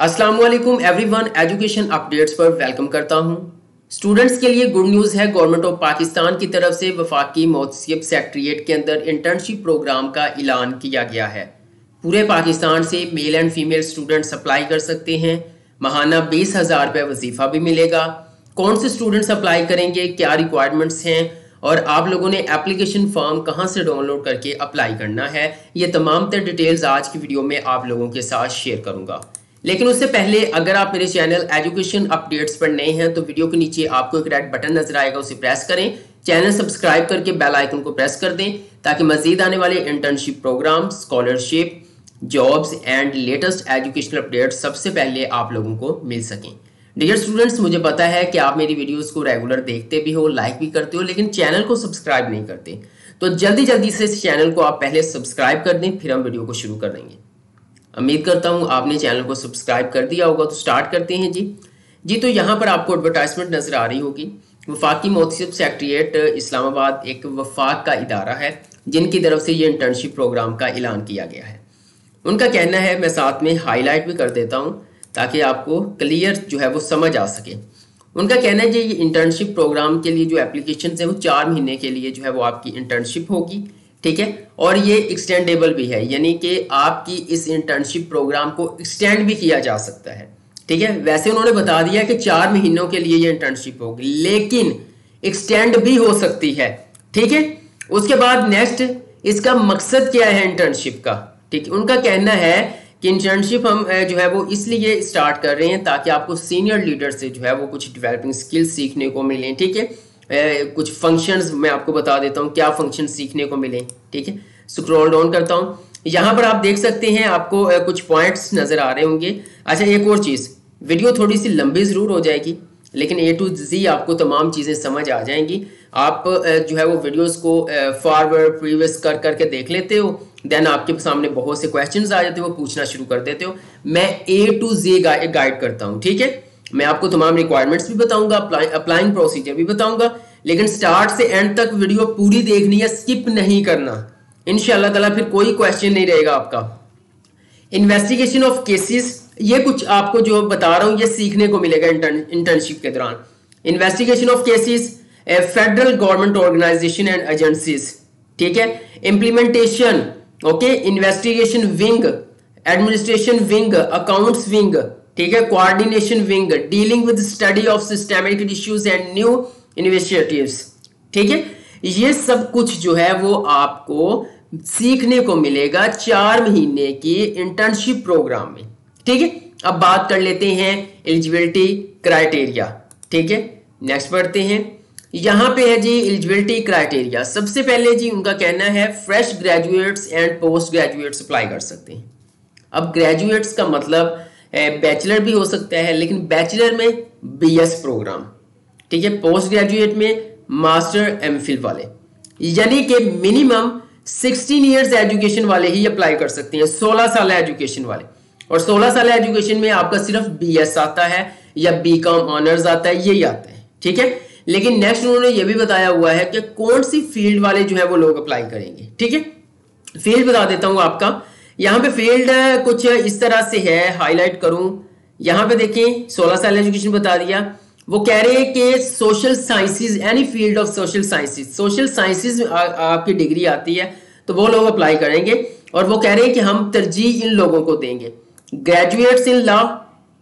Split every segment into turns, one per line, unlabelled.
अस्सलाम वालेकुम everyone education updates पर वेलकम करता हूँ। स्टूडेंट्स के लिए गुड न्यूज़ है। गवर्नमेंट ऑफ़ पाकिस्तान की तरफ़ से वफाकी मोतसिब सेक्ट्रिएट के अंदर इंटर्नशिप प्रोग्राम का ऐलान किया गया है। पूरे पाकिस्तान से male and female students apply कर सकते हैं। महाना बीस हज़ार रुपये वजीफ़ा भी मिलेगा। कौन से स्टूडेंट्स अप्लाई करेंगे? क्या रिक्वायरमेंट्स हैं? और आप लोगों ने एप्लीकेशन फॉर्म कहाँ से डाउनलोड करके अप्लाई करना है? ये तमाम तर डिटेल्स आज की वीडियो में आप लोगों के साथ शेयर करूँगा। लेकिन उससे पहले अगर आप मेरे चैनल एजुकेशन अपडेट्स पर नए हैं तो वीडियो के नीचे आपको एक रेड बटन नज़र आएगा, उसे प्रेस करें। चैनल सब्सक्राइब करके बेल आइकन को प्रेस कर दें, ताकि मजीद आने वाले internship program scholarship jobs and latest educational updates सबसे पहले आप लोगों को मिल सकें। डियर स्टूडेंट्स मुझे पता है कि आप मेरी वीडियोस को रेगुलर देखते भी हो लाइक भी करते हो, लेकिन चैनल को सब्सक्राइब नहीं करते। तो जल्दी जल्दी से इस चैनल को आप पहले सब्सक्राइब कर दें, फिर हम वीडियो को शुरू कर देंगे। उम्मीद करता हूँ आपने चैनल को सब्सक्राइब कर दिया होगा तो स्टार्ट करते हैं जी। जी तो यहाँ पर आपको एडवर्टाइजमेंट नज़र आ रही होगी। वफाकी मोतसिब सेक्ट्रिएट इस्लामाबाद एक वफाक का इदारा है, जिनकी तरफ़ से ये इंटर्नशिप प्रोग्राम का ऐलान किया गया है। उनका कहना है, मैं साथ में हाईलाइट भी कर देता हूँ, ताकि आपको क्लियर जो है वो समझ आ सके। उनका कहना है जी ये इंटर्नशिप प्रोग्राम के लिए जो एप्लीकेशन है, वो चार महीने के लिए जो है वो आपकी इंटर्नशिप होगी। ठीक है? और ये एक्सटेंडेबल भी है, यानी कि आपकी इस इंटर्नशिप प्रोग्राम को एक्सटेंड भी किया जा सकता है। ठीक है? वैसे उन्होंने बता दिया कि चार महीनों के लिए ये इंटर्नशिप होगी, लेकिन एक्सटेंड भी हो सकती है। ठीक है? उसके बाद नेक्स्ट इसका मकसद क्या है इंटर्नशिप का? ठीक है उनका कहना है कि इंटर्नशिप हम जो है वो इसलिए स्टार्ट कर रहे हैं ताकि आपको सीनियर लीडर से जो है वो कुछ डेवलपिंग स्किल्स सीखने को मिलें, ठीक है? कुछ फ़ंक्शंस मैं आपको बता देता हूँ, क्या फ़ंक्शन सीखने को मिले, ठीक है? स्क्रॉल डाउन करता हूँ। यहाँ पर आप देख सकते हैं, आपको कुछ पॉइंट्स नज़र आ रहे होंगे। अच्छा एक और चीज़ वीडियो थोड़ी सी लंबी ज़रूर हो जाएगी, लेकिन ए टू जी आपको तमाम चीज़ें समझ आ जाएँगी। आप जो है वो वीडियोस को फॉरवर्ड प्रीवियस कर, करके देख लेते हो देन आपके सामने बहुत से क्वेश्चंस आ जाते हो पूछना शुरू कर देते हो। मैं ए टू जी गाइड करता हूँ, ठीक है? मैं आपको तमाम रिक्वायरमेंट्स भी बताऊँगा अप्लाइंग प्रोसीजर भी बताऊँगा, लेकिन स्टार्ट से एंड तक वीडियो पूरी देखनी है स्किप नहीं करना। तला फिर कोई क्वेश्चन नहीं रहेगा आपका। इन्वेस्टिगेशन ऑफ़ केसेस ये कुछ आपको जो बता रहा हूँ, ये सीखने को मिलेगा इंटर्नशिप के दौरान। Investigation of cases federal government organization and agencies ठीक है? Implementation okay investigation wing administration wing accounts wing ठीक है? Coordination wing dealing with study of systemic issues and new initiatives ठीक है? ये सब कुछ जो है वो आपको सीखने को मिलेगा चार महीने की इंटर्नशिप प्रोग्राम में। ठीक है? अब बात कर लेते हैं एलिजिबिलिटी क्राइटेरिया ठीक है? नेक्स्ट पढ़ते हैं। यहाँ पे है जी एलिजिबिलिटी क्राइटेरिया सबसे पहले जी उनका कहना है fresh graduates and post graduates apply कर सकते हैं। अब ग्रेजुएट्स का मतलब बैचलर भी हो सकता है, लेकिन बैचलर में बीएस प्रोग्राम ठीक है पोस्ट ग्रेजुएट में मास्टर एम वाले। यानी कि मिनिमम 16 इयर्स एजुकेशन वाले ही अप्लाई कर सकते हैं 16 साल एजुकेशन वाले। और 16 साल एजुकेशन में आपका सिर्फ़ बीएस आता है, या बी कॉम ऑनर्स आता है, यही आता है, ठीक है? लेकिन नेक्स्ट उन्होंने ये भी बताया हुआ है कि कौन सी फ़ील्ड वाले जो है वो लोग अप्लाई करेंगे, ठीक है? फ़ील्ड बता देता हूँ आपका। यहाँ पे फ़ील्ड कुछ इस तरह से है हाईलाइट करूँ। यहाँ पे देखें 16 साल एजुकेशन बता दिया। वो कह रहे हैं कि social sciences any field of social sciences social sciences आपकी डिग्री आती है तो वो लोग अप्लाई करेंगे और वो कह रहे हैं कि हम तरजीह इन लोगों को देंगे। ग्रेजुएट्स इन लॉ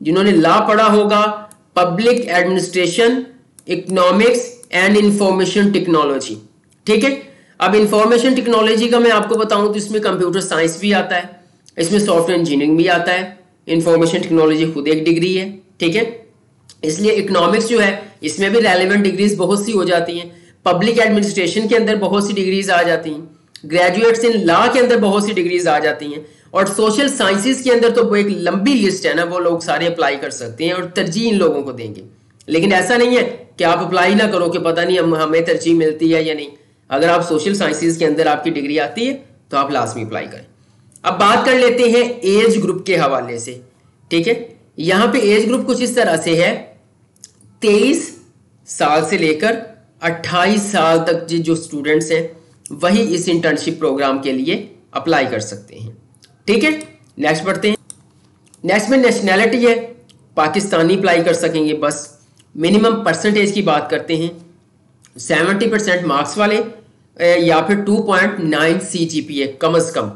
जिन्होंने लॉ पढ़ा होगा public administration economics and information technology ठीक है? अब इंफॉर्मेशन टेक्नोलॉजी का मैं आपको बताऊँ तो इसमें कंप्यूटर साइंस भी आता है, इसमें सॉफ्टवेयर इंजीनियरिंग भी आता है इंफॉर्मेशन टेक्नोलॉजी खुद एक डिग्री है, ठीक है? इसलिए इकोनॉमिक्स जो है, इसमें भी रेलिवेंट डिग्रीज बहुत सी हो जाती हैं। पब्लिक एडमिनिस्ट्रेशन के अंदर बहुत सी डिग्रीज आ जाती हैं। ग्रेजुएट्स इन लॉ के अंदर बहुत सी डिग्रीज आ जाती हैं। और सोशल साइंसेज के अंदर तो वो एक लंबी लिस्ट है ना, वो लोग सारे अप्लाई कर सकते हैं और तरजीह इन लोगों को देंगे। लेकिन ऐसा नहीं है कि आप अप्लाई ना करो कि पता नहीं हम, हमें तरजीह मिलती है या नहीं। अगर आप सोशल साइंसेज के अंदर आपकी डिग्री आती है तो आप लाजमी अप्लाई करें। अब बात कर लेते हैं एज ग्रुप के हवाले से, ठीक है? यहाँ पे एज ग्रुप कुछ इस तरह से है, तेईस साल से लेकर 28 साल तक जो स्टूडेंट्स हैं, वही इस इंटर्नशिप प्रोग्राम के लिए अप्लाई कर सकते हैं। ठीक है? नेक्स्ट बढ़ते हैं। नेक्स्ट में नेशनैलिटी है, पाकिस्तानी अप्लाई कर सकेंगे बस। मिनिमम परसेंटेज की बात करते हैं सेवेंटी परसेंट मार्क्स वाले या फिर टू पॉइंट कम अज कम।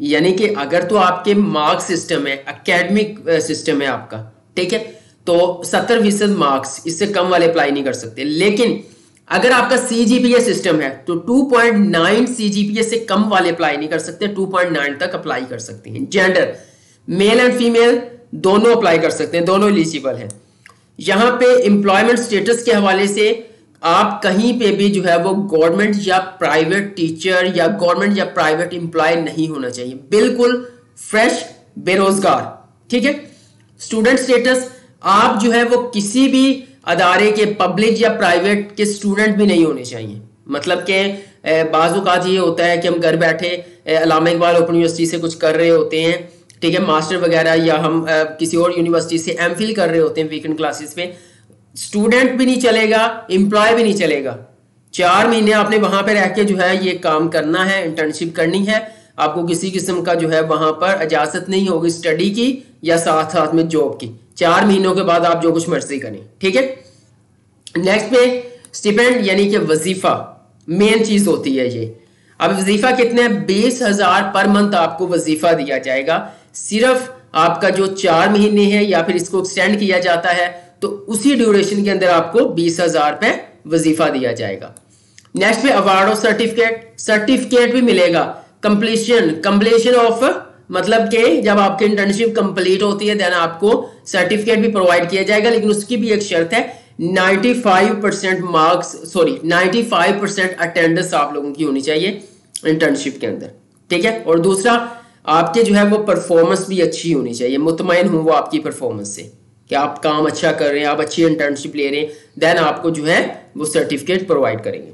यानी कि अगर तो आपके मार्क्स सिस्टम है अकेडमिक सिस्टम है आपका, ठीक है? तो सत्तर फ़ीसद मार्क्स इससे कम वाले अप्लाई नहीं कर सकते। लेकिन अगर आपका सी जी पी ए सिस्टम है तो 2.9 सी जी पी ए से कम वाले अप्लाई नहीं कर सकते 2.9 तक अप्लाई कर सकते हैं। जेंडर मेल एंड फीमेल दोनों अप्लाई कर सकते हैं, दोनों एलिजिबल हैं। यहाँ पे एम्प्लॉयमेंट स्टेटस के हवाले से आप कहीं पे भी जो है वो गवर्नमेंट या प्राइवेट टीचर या गवर्नमेंट या प्राइवेट एम्प्लॉय नहीं होना चाहिए। बिल्कुल फ्रेश बेरोजगार, ठीक है? स्टूडेंट स्टेटस आप जो है वो किसी भी अदारे के पब्लिक या प्राइवेट के स्टूडेंट भी नहीं होने चाहिए। मतलब कि बाज़ात ये होता है कि हम घर बैठे अलामा इकबाल ओपन यूनिवर्सिटी से कुछ कर रहे होते हैं, ठीक है? मास्टर वगैरह या हम किसी और यूनिवर्सिटी से एम कर रहे होते हैं वीकेंड क्लासेस में स्टूडेंट भी नहीं चलेगा, एम्प्लॉय भी नहीं चलेगा। चार महीने आपने वहाँ पर रह के जो है ये काम करना है इंटर्नशिप करनी है। आपको किसी किस्म का जो है वहाँ पर इजाज़त नहीं होगी स्टडी की या साथ साथ में जॉब की। चार महीनों के बाद आप जो कुछ मर्ज़ी करें, ठीक है? नेक्स्ट पे स्टिपेंड यानी कि वजीफा मेन चीज़ होती है ये। अब वजीफा कितने? बीस हज़ार पर मंथ आपको वजीफा दिया जाएगा। सिर्फ़ आपका जो चार महीने है या फिर इसको एक्सटेंड किया जाता है तो उसी ड्यूरेशन के अंदर आपको बीस हज़ार पे वजीफा दिया जाएगा। नेक्स्ट पे अवार्ड ऑफ़ सर्टिफिकेट सर्टिफिकेट भी मिलेगा। कंप्लीशन कंप्लीशन ऑफ़ मतलब कि जब आपकी इंटर्नशिप कंप्लीट होती है देन आपको सर्टिफिकेट भी प्रोवाइड किया जाएगा, लेकिन उसकी भी एक शर्त है 95 percent marks sorry 95 percent attendance आप लोगों की होनी चाहिए इंटर्नशिप के अंदर। ठीक है? और दूसरा, आपके जो है वो परफॉर्मेंस भी अच्छी होनी चाहिए। मुतमिन हूँ वो आपकी परफॉर्मेंस से। कि आप काम अच्छा कर रहे हैं, आप अच्छी इंटर्नशिप ले रहे हैं देन आपको जो है वो सर्टिफिकेट प्रोवाइड करेंगे।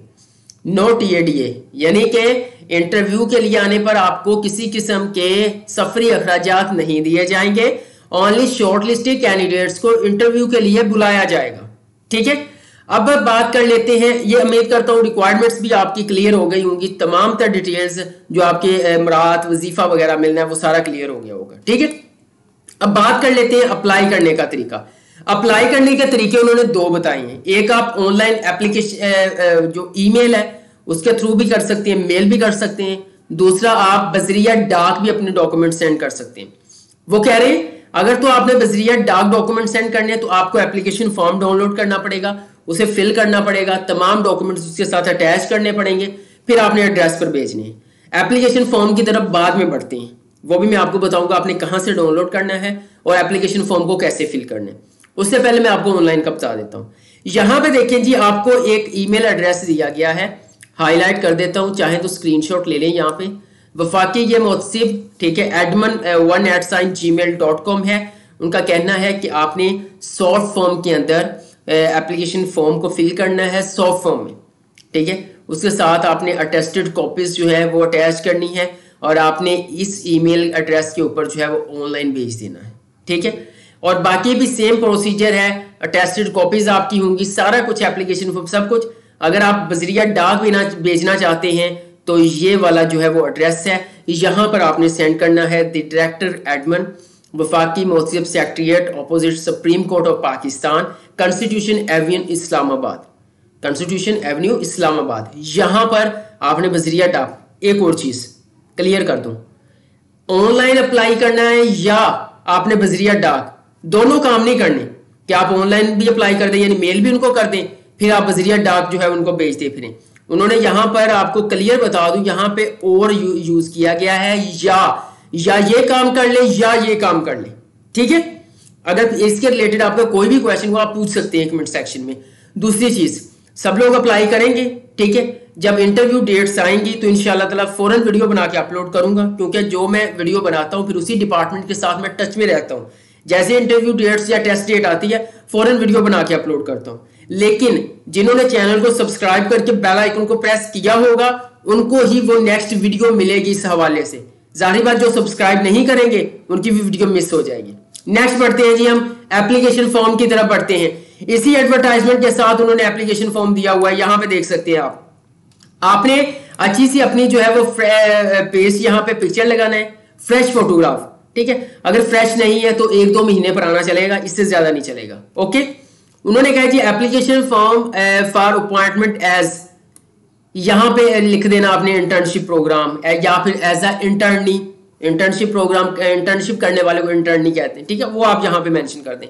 No T A D A यानी कि इंटरव्यू के लिए आने पर आपको किसी किस्म के सफरी अखराज नहीं दिए जाएँगे। ओनली शॉर्ट लिस्टेड कैंडिडेट्स को इंटरव्यू के लिए बुलाया जाएगा। ठीक है? अब बात कर लेते हैं, ये उम्मीद करता हूँ रिक्वायरमेंट्स भी आपकी क्लियर हो गई होंगी। तमाम तर डिटेल्स जो आपके मरात वजीफा वगैरह मिलना है, वो सारा क्लियर हो गया होगा। ठीक है? अब बात कर लेते हैं अप्लाई करने का तरीका। अप्लाई करने के तरीके उन्होंने दो बताए हैं। एक आप ऑनलाइन एप्लीकेशन जो ईमेल है, उसके थ्रू भी कर सकते हैं मेल भी कर सकते हैं। दूसरा, आप बजरिया डाक भी अपने डॉक्यूमेंट सेंड कर सकते हैं। वो कह रहे हैं, अगर तो आपने बजरिया डाक डॉक्यूमेंट सेंड करने हैं तो आपको एप्लीकेशन फॉर्म डाउनलोड करना पड़ेगा, उसे फिल करना पड़ेगा, तमाम डॉक्यूमेंट्स उसके साथ अटैच करने पड़ेंगे, फिर आपने एड्रेस पर भेजने एप्लीकेशन फॉर्म की तरफ़ बाद में बढ़ते हैं। वो भी मैं आपको बताऊँगा आपने कहाँ से डाउनलोड करना है और एप्लीकेशन फॉर्म को कैसे फिल करना है। उससे पहले मैं आपको ऑनलाइन का बता देता हूँ। यहाँ पे देखें जी, आपको एक ईमेल एड्रेस दिया गया है। हाईलाइट कर देता हूँ, चाहे तो स्क्रीनशॉट ले लें यहाँ पे। वफाकी ये मोहसिब ठीक है admin one at sign Gmail dot com है। उनका कहना है कि आपने सॉफ्ट फॉर्म के अंदर एप्लीकेशन फॉर्म को फिल करना है सॉफ्ट फॉर्म में, ठीक है। उसके साथ आपने अटेस्टेड कॉपीज जो है वो अटैच करनी है। और आपने इस ईमेल एड्रेस के ऊपर जो है वो ऑनलाइन भेज देना है। ठीक है? और बाकी भी सेम प्रोसीजर है। अटेस्टेड कॉपीज आपकी होंगी, सारा कुछ एप्लीकेशन सब कुछ। अगर आप बजरिया डाक भी भेजना चाहते हैं तो ये वाला जो है वो एड्रेस है। यहाँ पर आपने सेंड करना है the director admin Wafaqi Mohtasib secretariat opposite supreme court of Pakistan constitution avenue Islamabad. Constitution avenue Islamabad. यहाँ पर आपने बजरिया डाक। एक और चीज़ क्लियर कर दूँ। ऑनलाइन अप्लाई करना है या आपने बजरिया डाक दोनों काम नहीं करने। कि आप ऑनलाइन भी अप्लाई कर दें यानी मेल भी उनको कर दें फिर आप बजरिया डाक जो है उनको भेजते फिर। उन्होंने यहाँ पर आपको क्लियर बता दूँ यहाँ पे और यू, यूज़ किया गया है या या ये काम कर ले या ये काम कर ले। ठीक है? अगर इसके रिलेटेड आपका कोई भी क्वेश्चन हो आप पूछ सकते हैं कमेंट सेक्शन में। दूसरी चीज़ सब लोग अप्लाई करेंगे ठीक है? जब इंटरव्यू डेट्स आएँगी तो इनशाला तला फ़ौरन वीडियो बना के अपलोड करूँगा, क्योंकि जो मैं वीडियो बनाता हूँ, फिर उसी डिपार्टमेंट के साथ मैं टच में रहता हूँ। जैसे इंटरव्यू डेट्स या टेस्ट डेट आती है, फ़ौरन वीडियो बना के अपलोड करता हूँ। लेकिन जिन्होंने चैनल को सब्सक्राइब करके बेल आइकन को प्रेस किया होगा, उनको ही वो नेक्स्ट वीडियो मिलेगी इस हवाले से। ज़ाहिर बात, जो सब्सक्राइब नहीं करेंगे, उनकी भी वीडियो मिस हो जाएगी। नेक्स्ट बढ़ते हैं जी हम एप्लीकेशन फॉर्म की तरफ़ बढ़ते हैं। इसी एडवर्टाइजमेंट के साथ उन्होंने एप्लीकेशन फॉर्म दिया हुआ है, यहाँ पे देख सकते हैं आप। आपने अच्छी सी अपनी जो है वो पेज यहाँ पे पिक्चर लगाना है। फ्रेश फोटोग्राफ ठीक है? अगर फ्रेश नहीं है तो एक दो महीने पुराना चलेगा, इससे ज़्यादा नहीं चलेगा ओके उन्होंने कहा जी application form for appointment as यहाँ पे लिख देना आपने इंटर्नशिप प्रोग्राम या फिर as a internee internship program internship करने वाले को इंटर्नी कहते हैं, ठीक है? वो आप यहाँ पे मेंशन कर दें।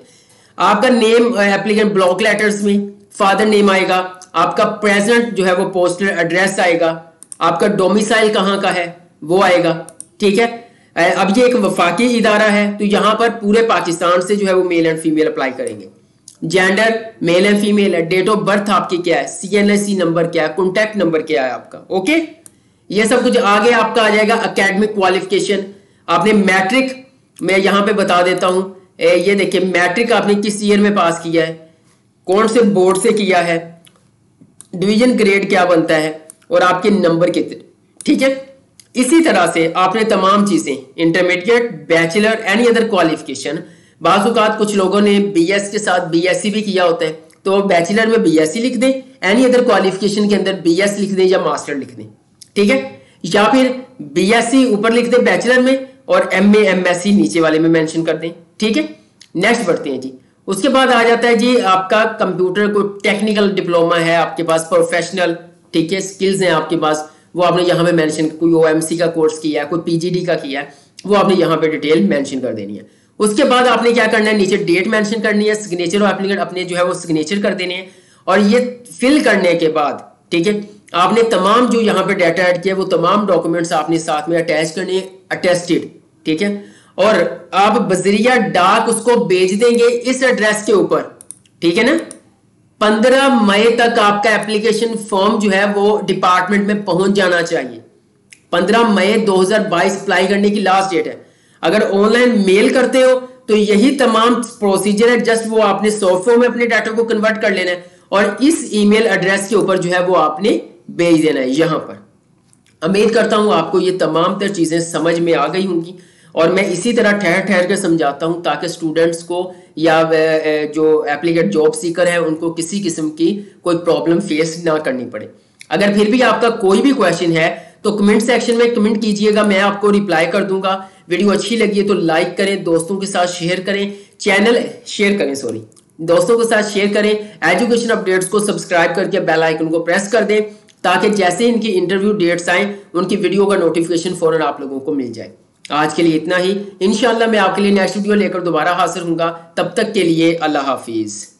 आपका नेम एप्लीकेंट ब्लॉक लेटर्स में फादर नेम आएगा, आपका प्रेजेंट जो है वो पोस्टल एड्रेस आएगा, आपका डोमिसाइल कहाँ का है, वो आएगा, ठीक है? अब ये एक वफाकी इदारा है तो यहाँ पर पूरे पाकिस्तान से जो है वो मेल एंड फीमेल अप्लाई करेंगे। जेंडर मेल एंड फीमेल है डेट ऑफ़ बर्थ आपकी क्या है C N S C number क्या है कॉन्टैक्ट नंबर क्या है आपका ओके ये सब कुछ आगे आपका आ जाएगा अकेडमिक क्वालिफिकेशन आपने मैट्रिक मैं यहाँ पे बता देता हूँ ये देखिए मैट्रिक आपने किस ईयर में पास किया है? कौन से बोर्ड से किया है? डिवीज़न ग्रेड क्या बनता है? और आपके नंबर कितने? ठीक है? इसी तरह से आपने तमाम चीज़ें intermediate bachelor any other qualification बाजुकात कुछ लोगों ने बीएस के साथ बीएससी भी किया होता है तो बैचलर में बीएससी लिख दें एनी अदर क्वालिफिकेशन के अंदर बीएस लिख दें या मास्टर लिख दें। ठीक है? या फिर बीएससी ऊपर लिख दें बैचलर में और एम एमएससी नीचे वाले में मेंशन कर दें। ठीक है? नेक्स्ट बढ़ते हैं जी। उसके बाद आ जाता है जी आपका कंप्यूटर को टेक्निकल डिप्लोमा है, आपके पास प्रोफेशनल ठीक है स्किल्स हैं आपके पास, वो आपने यहाँ पे मेंशन कोई ओएमसी का कोर्स किया है, कोई पीजीडी का किया है, वो आपने यहाँ पे डिटेल मेंशन कर देनी है। उसके बाद आपने क्या करना है, नीचे डेट मेंशन करनी है सिग्नेचर और एप्लीकेंट अपने जो है वो सिग्नेचर कर देने हैं। और ये फिल करने के बाद, ठीक है, आपने तमाम जो यहाँ पे डाटा ऐड किया वो तमाम डॉक्यूमेंट्स आपने साथ में अटैच करने अटेस्टेड ठीक है। और आप बजरिया डाक उसको भेज देंगे इस एड्रेस के ऊपर। ठीक है ना? पंद्रह मई तक आपका एप्लीकेशन फॉर्म जो है वो डिपार्टमेंट में पहुँच जाना चाहिए। पंद्रह मई 2022 अप्लाई करने की लास्ट डेट है। अगर ऑनलाइन मेल करते हो तो यही तमाम प्रोसीजर है जस्ट वो आपने सॉफ्टवेयर में अपने डाटा को कन्वर्ट कर लेना है और इस ईमेल एड्रेस के ऊपर जो है वो आपने भेज देना है, यहाँ पर। उम्मीद करता हूँ आपको ये तमाम तर चीज़ें समझ में आ गई होंगी। और मैं इसी तरह ठहर ठहर कर समझाता हूँ ताकि स्टूडेंट्स को या जो एप्लीकेट जॉब सीकर है, उनको किसी किस्म की कोई प्रॉब्लम फेस ना करनी पड़े। अगर फिर भी आपका कोई भी क्वेश्चन है तो कमेंट सेक्शन में कमेंट कीजिएगा, मैं आपको रिप्लाई कर दूँगा। वीडियो अच्छी लगी है तो लाइक करें, दोस्तों के साथ शेयर करें चैनल शेयर करें सॉरी दोस्तों के साथ शेयर करें एजुकेशन अपडेट्स को सब्सक्राइब करके बेल आइकन को प्रेस कर दें, ताकि जैसे इनकी इंटरव्यू डेट्स आए, उनकी वीडियो का नोटिफिकेशन फ़ौरन आप लोगों को मिल जाए। आज के लिए इतना ही। इनशाला मैं आपके लिए नेक्स्ट वीडियो लेकर दोबारा हाजिर हूँ तब तक के लिए अल्लाह हाफिज़।